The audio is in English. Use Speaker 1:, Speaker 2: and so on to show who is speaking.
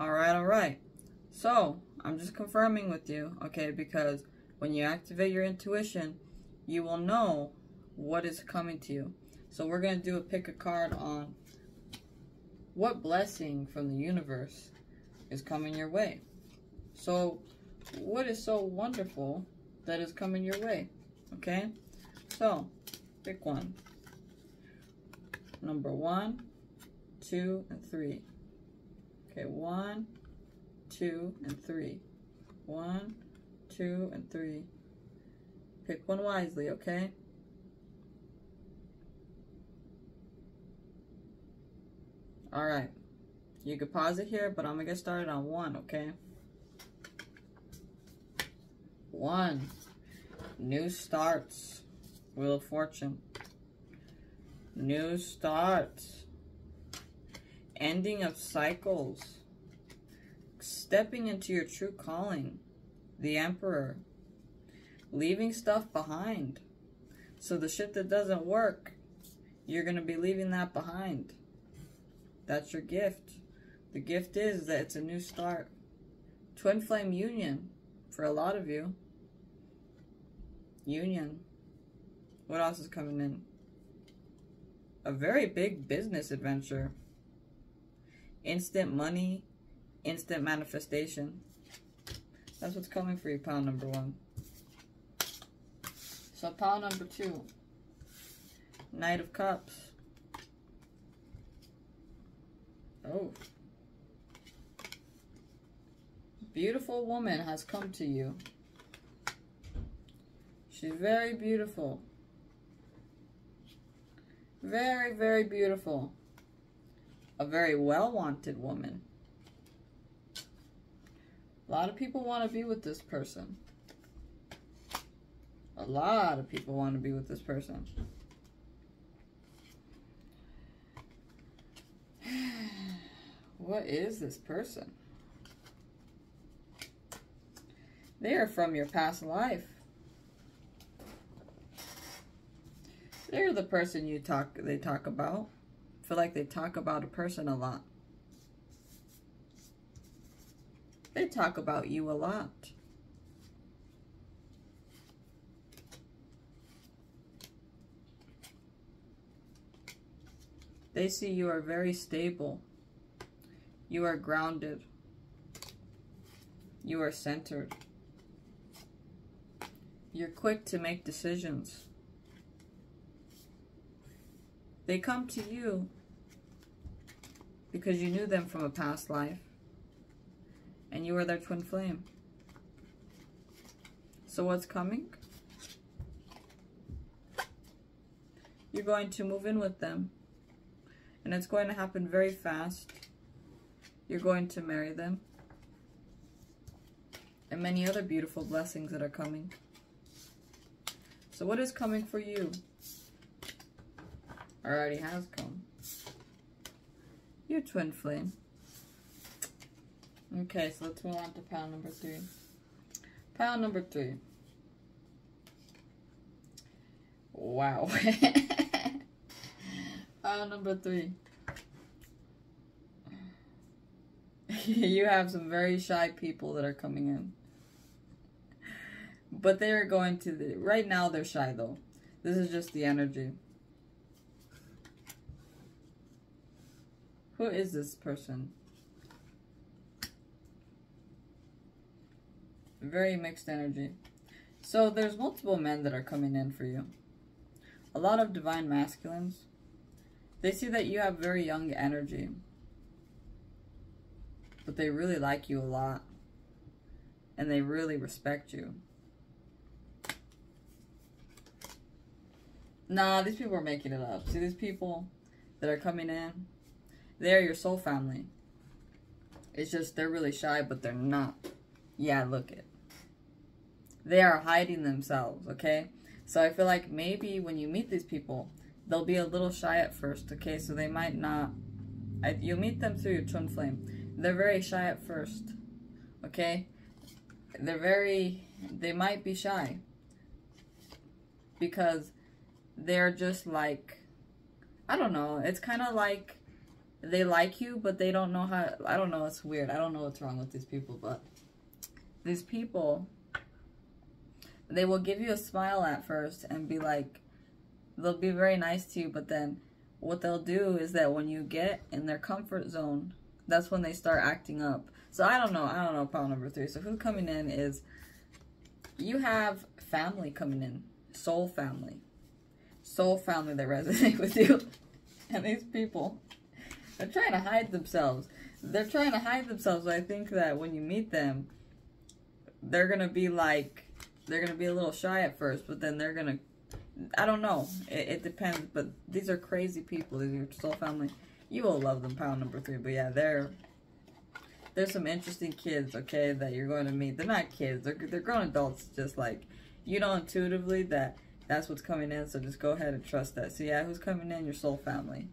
Speaker 1: All right, all right. So, I'm just confirming with you, okay, because when you activate your intuition, you will know what is coming to you. So, we're going to do a pick a card on what blessing from the universe is coming your way. So, what is so wonderful that is coming your way? Okay? So, pick one. Number one, two, and three. Okay, one, two, and three. One, two, and three. Pick one wisely, okay? All right. You could pause it here, but I'm going to get started on one, okay? One. New starts. Wheel of Fortune. New starts. Ending of cycles. Stepping into your true calling. The Emperor. Leaving stuff behind. So the shit that doesn't work, you're going to be leaving that behind. That's your gift. The gift is that it's a new start. Twin flame union for a lot of you. Union. What else is coming in? A very big business adventure. Instant money, instant manifestation. That's what's coming for you, pile number one. So pile number two. Knight of Cups. Oh. Beautiful woman has come to you. She's very beautiful. Very, very beautiful. A very well-wanted woman. A lot of people want to be with this person. A lot of people want to be with this person. What is this person? They are from your past life. They're the person you talk they talk about. Feel like they talk about a person a lot. They talk about you a lot. They see you are very stable. You are grounded. You are centered. You're quick to make decisions. They come to you because you knew them from a past life and you were their twin flame. So what's coming? You're going to move in with them and it's going to happen very fast. You're going to marry them. And many other beautiful blessings that are coming. So what is coming for you? Already has come. Your twin flame. Okay, so let's move on to pile number three. Pile number three. Wow. pile number three. you have some very shy people that are coming in. But they are going to, the, right now they're shy though. This is just the energy. Who is this person? Very mixed energy. So there's multiple men that are coming in for you. A lot of divine masculines. They see that you have very young energy but they really like you a lot and they really respect you. Nah, these people are making it up. See these people that are coming in? They're your soul family. It's just they're really shy, but they're not. Yeah, look it. They are hiding themselves, okay? So I feel like maybe when you meet these people, they'll be a little shy at first, okay? So they might not... I, you meet them through your twin flame they're very shy at first. Okay? They're very, they might be shy. Because they're just like, I don't know, it's kind of like they like you, but they don't know how. I don't know. It's weird. I don't know what's wrong with these people, but these people, they will give you a smile at first and be like, they'll be very nice to you, but then what they'll do is that when you get in their comfort zone, that's when they start acting up. So I don't know. I don't know pile number three. So who's coming in is you have family coming in, soul family, soul family that resonate with you, and these people they're trying to hide themselves. They're trying to hide themselves. I think that when you meet them, they're gonna be like, they're gonna be a little shy at first, but then they're gonna, I don't know. It, it depends. But these are crazy people. These are your soul family. You will love them. Pound number three. But yeah, they're there's some interesting kids. Okay, that you're going to meet. They're not kids. They're they're grown adults. Just like you know intuitively that that's what's coming in. So just go ahead and trust that. So yeah, who's coming in? Your soul family.